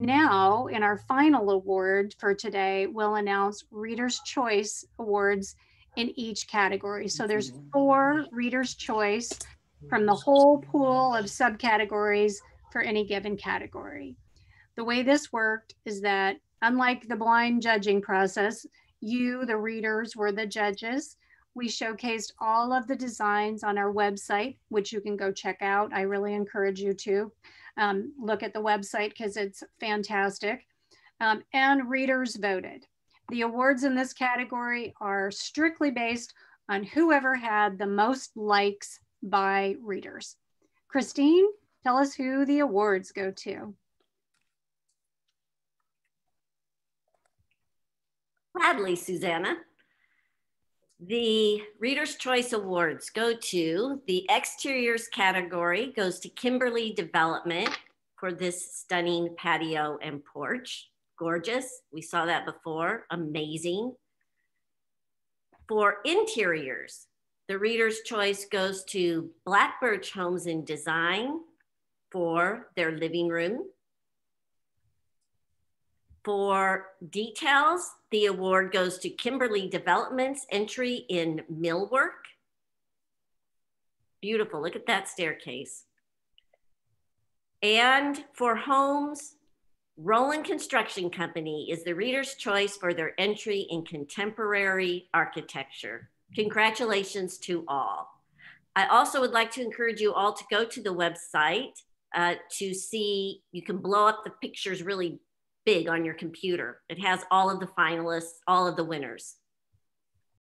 Now, in our final award for today, we'll announce Reader's Choice Awards in each category. So there's mm-hmm. four Reader's Choice from the whole pool of subcategories for any given category. The way this worked is that unlike the blind judging process, you, the readers, were the judges. We showcased all of the designs on our website, which you can go check out. I really encourage you to um, look at the website because it's fantastic. Um, and readers voted. The awards in this category are strictly based on whoever had the most likes by readers. Christine, tell us who the awards go to. Gladly, Susanna. The Reader's Choice Awards go to the exteriors category goes to Kimberly Development for this stunning patio and porch. Gorgeous. We saw that before. Amazing. For interiors, the Reader's Choice goes to Black Birch Homes and Design for their living room. For details, the award goes to Kimberly Development's entry in millwork. Beautiful, look at that staircase. And for homes, Roland Construction Company is the reader's choice for their entry in contemporary architecture. Congratulations to all. I also would like to encourage you all to go to the website uh, to see, you can blow up the pictures really big on your computer. It has all of the finalists, all of the winners.